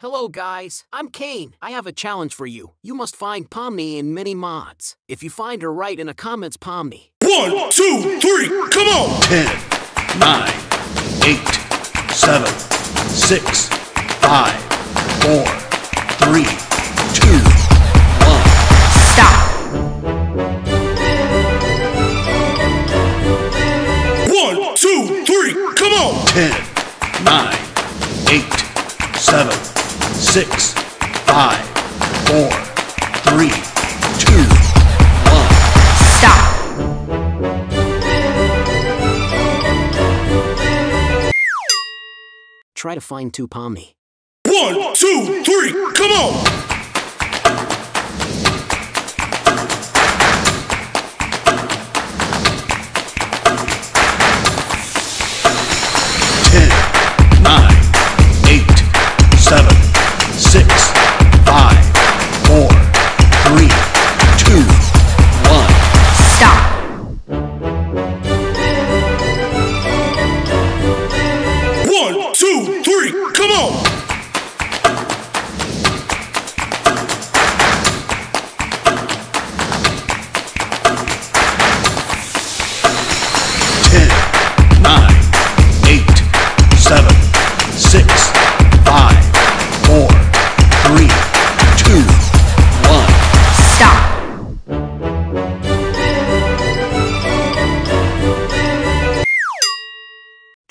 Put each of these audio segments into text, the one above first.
Hello, guys. I'm Caine. I have a challenge for you. You must find Pomni in many mods. If you find her right in the comments, Pomni. One, two, three, come on! Ten, nine, eight, seven, six, five, four, three, two, one. Stop. One, two, three, come on! Ten, nine, eight, seven, six, five, four, three, two, one. Stop. Try to find two Pomni. One, two, three, come on!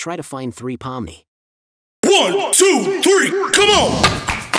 try to find three Pomni. One, two, three, come on!